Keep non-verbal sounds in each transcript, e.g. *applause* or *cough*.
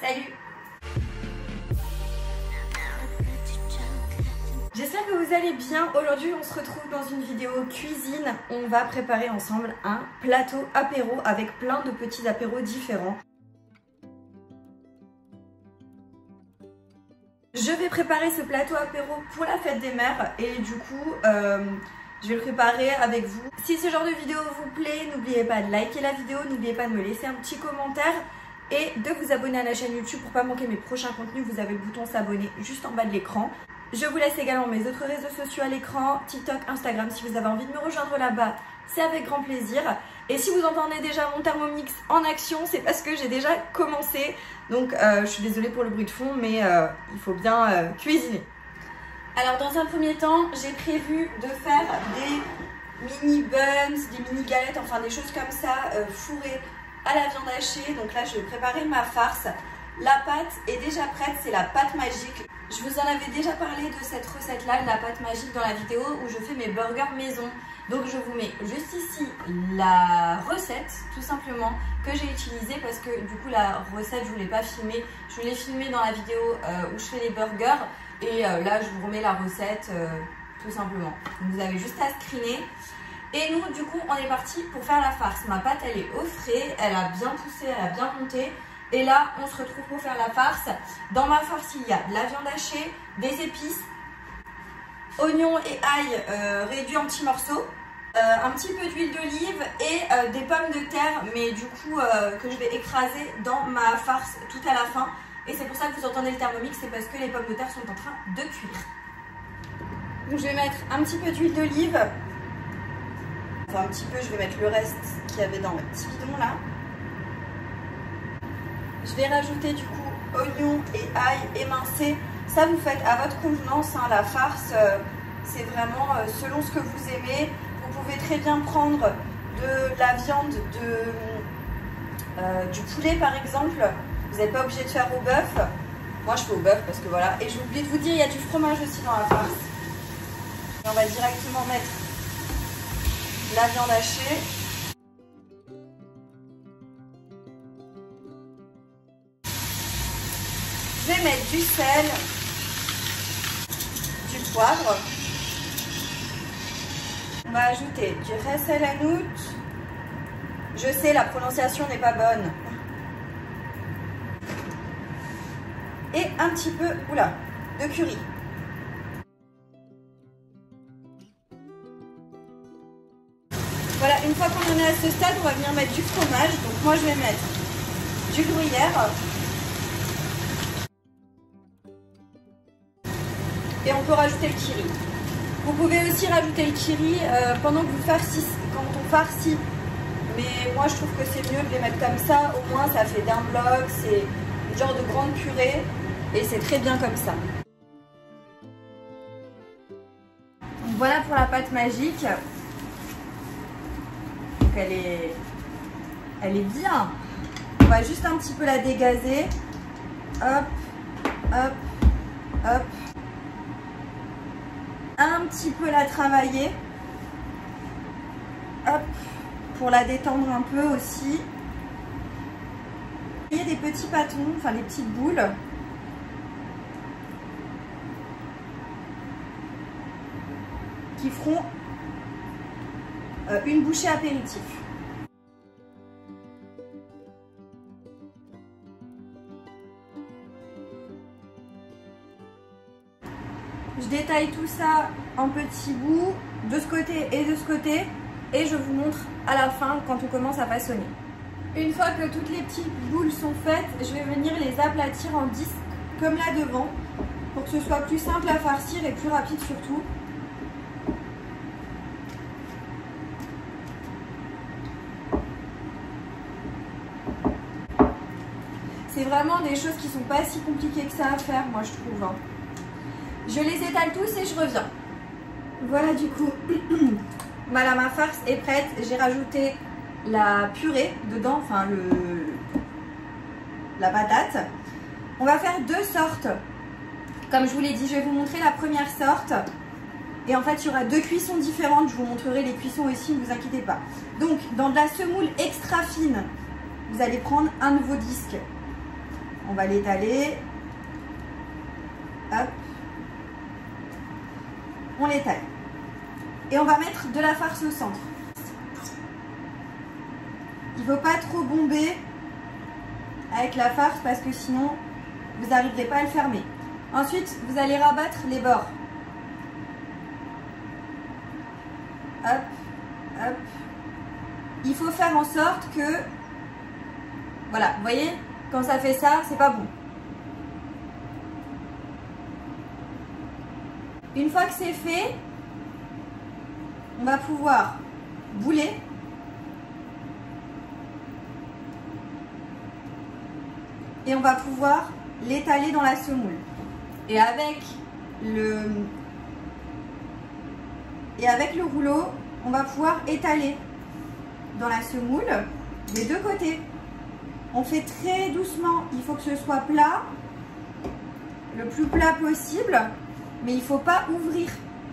Salut J'espère que vous allez bien. Aujourd'hui, on se retrouve dans une vidéo cuisine. On va préparer ensemble un plateau apéro avec plein de petits apéros différents. Je vais préparer ce plateau apéro pour la fête des mères et du coup, euh, je vais le préparer avec vous. Si ce genre de vidéo vous plaît, n'oubliez pas de liker la vidéo, n'oubliez pas de me laisser un petit commentaire et de vous abonner à la chaîne YouTube pour pas manquer mes prochains contenus. Vous avez le bouton s'abonner juste en bas de l'écran. Je vous laisse également mes autres réseaux sociaux à l'écran, TikTok, Instagram. Si vous avez envie de me rejoindre là-bas, c'est avec grand plaisir. Et si vous entendez déjà mon Thermomix en action, c'est parce que j'ai déjà commencé. Donc euh, je suis désolée pour le bruit de fond, mais euh, il faut bien euh, cuisiner. Alors dans un premier temps, j'ai prévu de faire des mini buns, des mini galettes, enfin des choses comme ça, fourrées à la viande hachée. Donc là, je vais préparer ma farce. La pâte est déjà prête, c'est la pâte magique. Je vous en avais déjà parlé de cette recette-là, de la pâte magique, dans la vidéo où je fais mes burgers maison. Donc je vous mets juste ici la recette, tout simplement, que j'ai utilisée parce que du coup la recette, je ne voulais pas filmer. Je voulais filmer dans la vidéo euh, où je fais les burgers. Et euh, là, je vous remets la recette, euh, tout simplement. Donc vous avez juste à screener. Et nous, du coup, on est parti pour faire la farce. Ma pâte, elle est au frais, elle a bien poussé, elle a bien monté. Et là, on se retrouve pour faire la farce. Dans ma farce, il y a de la viande hachée, des épices, oignons et ail euh, réduits en petits morceaux, euh, un petit peu d'huile d'olive et euh, des pommes de terre, mais du coup que je vais écraser dans ma farce tout à la fin. Et c'est pour ça que vous entendez le thermomix, c'est parce que les pommes de terre sont en train de cuire. Donc je vais mettre un petit peu d'huile d'olive. Un petit peu, je vais mettre le reste qu'il y avait dans le petit bidon là. Je vais rajouter du coup oignon et ail émincé. Ça, vous faites à votre convenance. Hein, la farce, euh, c'est vraiment euh, selon ce que vous aimez. Vous pouvez très bien prendre de la viande, de, euh, du poulet par exemple. Vous n'êtes pas obligé de faire au bœuf. Moi, je fais au bœuf parce que voilà. Et j'ai oublié de vous dire, il y a du fromage aussi dans la farce. On va directement mettre la viande hachée. Je vais mettre du sel, du poivre. On va ajouter du res hanout. Je sais, la prononciation n'est pas bonne. Et un petit peu, oula, de curry. Voilà, une fois qu'on en est à ce stade, on va venir mettre du fromage. Donc moi, je vais mettre du gruyère. et on peut rajouter le kiri. Vous pouvez aussi rajouter le kiri euh, pendant que vous farcissez, quand on farcit. Mais moi je trouve que c'est mieux de les mettre comme ça, au moins ça fait d'un bloc, c'est une genre de grande purée et c'est très bien comme ça. voilà pour la pâte magique. Elle est, elle est bien. On va juste un petit peu la dégazer. Hop, hop, hop un petit peu la travailler. Hop, pour la détendre un peu aussi. Il y a des petits pâtons, enfin des petites boules. Qui feront une bouchée apéritif. Je détaille tout ça en petits bouts, de ce côté et de ce côté, et je vous montre à la fin quand on commence à façonner. Une fois que toutes les petites boules sont faites, je vais venir les aplatir en disque comme là devant, pour que ce soit plus simple à farcir et plus rapide surtout. C'est vraiment des choses qui sont pas si compliquées que ça à faire, moi je trouve. Hein. Je les étale tous et je reviens. Voilà du coup, *clears throat* voilà ma farce est prête. J'ai rajouté la purée dedans, enfin le, la patate. On va faire deux sortes. Comme je vous l'ai dit, je vais vous montrer la première sorte. Et en fait, il y aura deux cuissons différentes. Je vous montrerai les cuissons aussi, ne vous inquiétez pas. Donc, dans de la semoule extra fine, vous allez prendre un nouveau disque. On va l'étaler. Hop. On l'étale. Et on va mettre de la farce au centre. Il ne faut pas trop bomber avec la farce parce que sinon vous n'arriverez pas à le fermer. Ensuite, vous allez rabattre les bords. Hop, hop. Il faut faire en sorte que, voilà, vous voyez, quand ça fait ça, c'est pas bon. Une fois que c'est fait, on va pouvoir bouler et on va pouvoir l'étaler dans la semoule. Et avec le et avec le rouleau, on va pouvoir étaler dans la semoule des deux côtés. On fait très doucement, il faut que ce soit plat, le plus plat possible, mais il ne faut pas ouvrir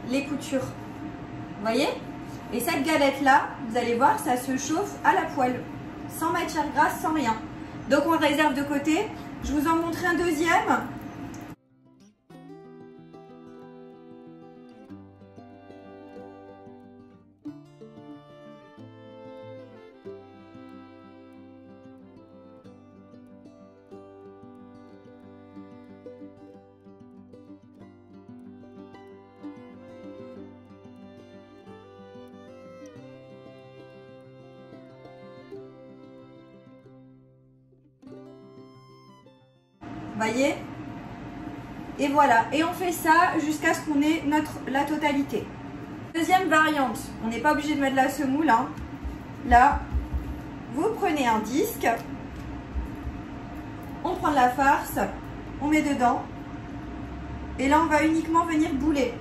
les coutures. Vous voyez? Et cette galette-là, vous allez voir, ça se chauffe à la poêle, sans matière grasse, sans rien. Donc on réserve de côté. Je vous en montre un deuxième. Voyez? Et voilà, et on fait ça jusqu'à ce qu'on ait notre, la totalité. Deuxième variante, on n'est pas obligé de mettre la semoule. Hein. Là, vous prenez un disque, on prend de la farce, on met dedans, et là on va uniquement venir bouler.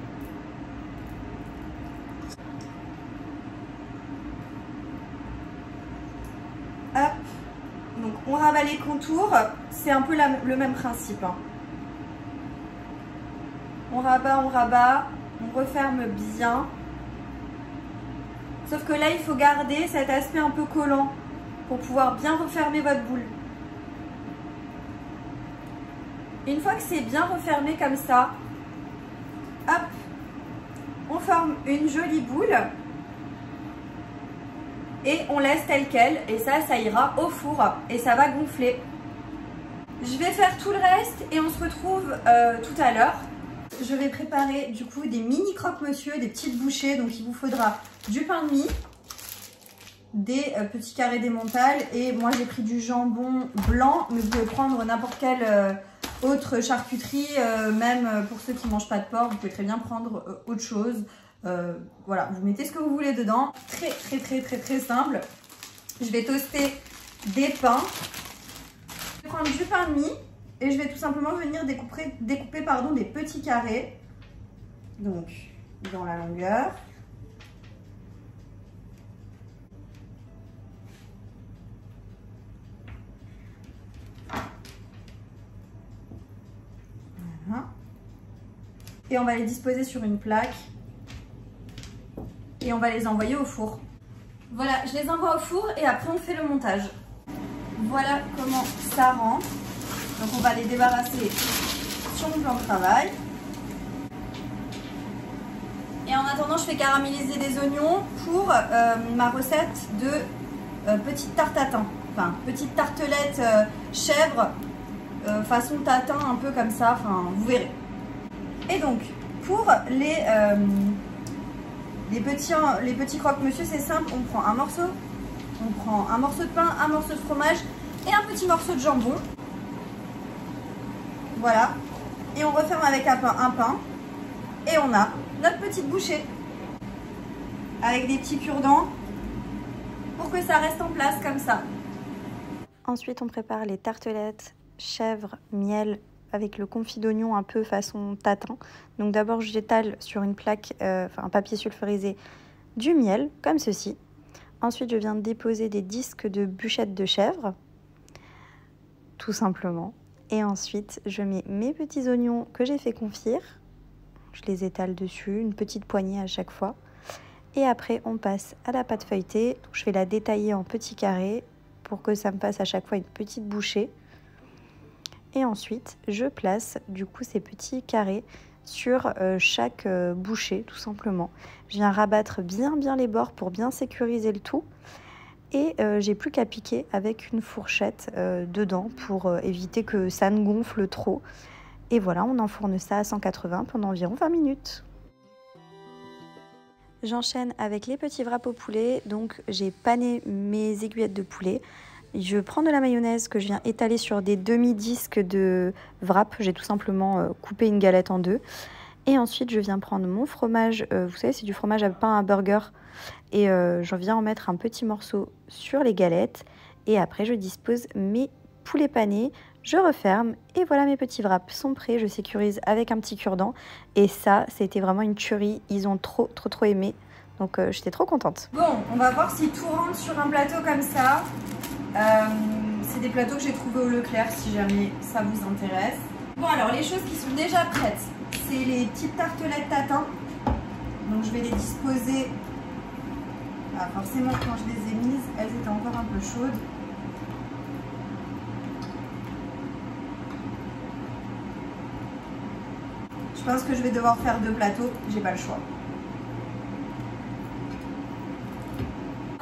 Hop, les contours, c'est un peu le même principe. Hein. On rabat, on rabat, on referme bien. Sauf que là, il faut garder cet aspect un peu collant pour pouvoir bien refermer votre boule. Une fois que c'est bien refermé comme ça, hop, on forme une jolie boule et on laisse tel quel et ça, ça ira au four et ça va gonfler. Je vais faire tout le reste et on se retrouve euh, tout à l'heure. Je vais préparer du coup des mini croque-monsieur, des petites bouchées. Donc il vous faudra du pain de mie, des euh, petits carrés démontables et moi j'ai pris du jambon blanc. Mais vous pouvez prendre n'importe quelle euh, autre charcuterie, même pour ceux qui ne mangent pas de porc, vous pouvez très bien prendre autre chose. Voilà, vous mettez ce que vous voulez dedans. Très très très très très simple. Je vais toaster des pains. Je vais prendre du pain de mie et je vais tout simplement venir découper, découper pardon, des petits carrés. Donc, dans la longueur. Et on va les disposer sur une plaque et on va les envoyer au four. Voilà, je les envoie au four et après on fait le montage. Voilà comment ça rentre. Donc on va les débarrasser sur mon plan de travail. Et en attendant, je fais caraméliser des oignons pour euh, ma recette de euh, petite tarte tatin. Enfin, petite tartelette euh, chèvre, façon tatin, un peu comme ça. Enfin, vous verrez. Et donc, pour les, les petits, les croque-monsieur, c'est simple. On prend un morceau, on prend un morceau de pain, un morceau de fromage et un petit morceau de jambon. Voilà. Et on referme avec un pain, un pain. Et on a notre petite bouchée. Avec des petits cure-dents. Pour que ça reste en place comme ça. Ensuite, on prépare les tartelettes, chèvre, miel, avec le confit d'oignon un peu façon tatin. Donc d'abord, j'étale sur une plaque, euh, enfin un papier sulfurisé, du miel, comme ceci. Ensuite, je viens de déposer des disques de bûchettes de chèvre, tout simplement. Et ensuite, je mets mes petits oignons que j'ai fait confire. Je les étale dessus, une petite poignée à chaque fois. Et après, on passe à la pâte feuilletée. je vais la détailler en petits carrés pour que ça me passe à chaque fois une petite bouchée. Et ensuite, je place du coup ces petits carrés sur euh, chaque euh, bouchée tout simplement. Je viens rabattre bien bien les bords pour bien sécuriser le tout. Et euh, j'ai plus qu'à piquer avec une fourchette dedans pour éviter que ça ne gonfle trop. Et voilà, on enfourne ça à 180 pendant environ 20 minutes. J'enchaîne avec les petits wraps au poulet. Donc j'ai pané mes aiguillettes de poulet. Je prends de la mayonnaise que je viens étaler sur des demi-disques de wrap. J'ai tout simplement euh, coupé une galette en deux. Et ensuite, je viens prendre mon fromage. Euh, vous savez, c'est du fromage à pain à burger. Et euh, je viens en mettre un petit morceau sur les galettes. Et après, je dispose mes poulets panés. Je referme et voilà mes petits wraps sont prêts. Je sécurise avec un petit cure-dent. Et ça, c'était vraiment une tuerie. Ils ont trop, trop, trop aimé. Donc, j'étais trop contente. Bon, on va voir si tout rentre sur un plateau comme ça. Euh, c'est des plateaux que j'ai trouvés au Leclerc si jamais ça vous intéresse. Bon alors les choses qui sont déjà prêtes, c'est les petites tartelettes tatin. Donc je vais les disposer. Ah, forcément quand je les ai mises, elles étaient encore un peu chaudes. Je pense que je vais devoir faire deux plateaux, j'ai pas le choix.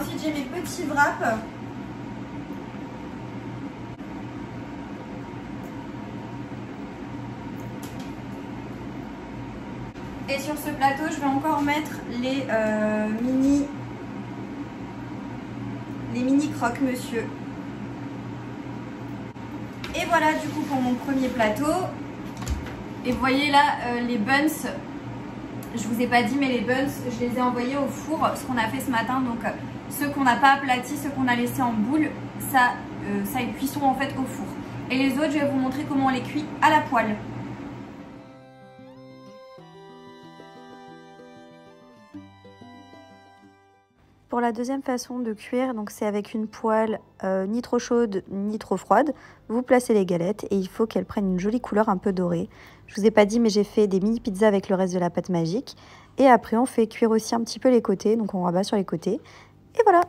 Ensuite j'ai mes petits wraps Et sur ce plateau, je vais encore mettre les euh, mini les mini croque monsieur. Et voilà du coup pour mon premier plateau. Et vous voyez là euh, les buns, je vous ai pas dit mais les buns, je les ai envoyés au four, ce qu'on a fait ce matin. Donc euh, ceux qu'on n'a pas aplatis, ceux qu'on a laissés en boule, ça, ça ils cuisson en fait au four. Et les autres, je vais vous montrer comment on les cuit à la poêle. Pour la deuxième façon de cuire, c'est avec une poêle euh, ni trop chaude ni trop froide. Vous placez les galettes et il faut qu'elles prennent une jolie couleur un peu dorée. Je vous ai pas dit mais j'ai fait des mini pizzas avec le reste de la pâte magique. Et après on fait cuire aussi un petit peu les côtés, donc on rabat sur les côtés. Et voilà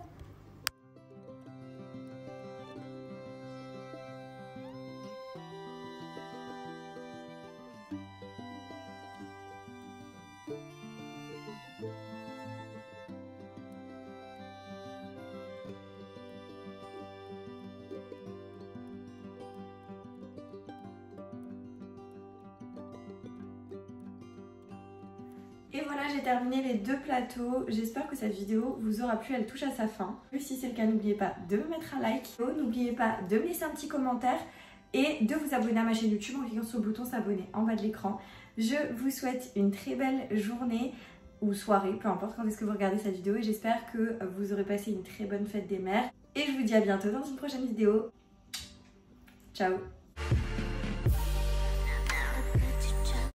Et voilà, j'ai terminé les deux plateaux. J'espère que cette vidéo vous aura plu, elle touche à sa fin. Si c'est le cas, n'oubliez pas de me mettre un like. N'oubliez pas de me laisser un petit commentaire et de vous abonner à ma chaîne YouTube en cliquant sur le bouton s'abonner en bas de l'écran. Je vous souhaite une très belle journée ou soirée, peu importe quand est-ce que vous regardez cette vidéo et j'espère que vous aurez passé une très bonne fête des mères. Et je vous dis à bientôt dans une prochaine vidéo. Ciao